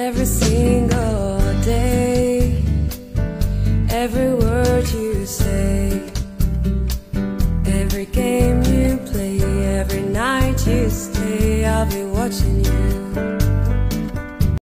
Every single day, every word you say, every game you play, every night you stay, I'll be watching you.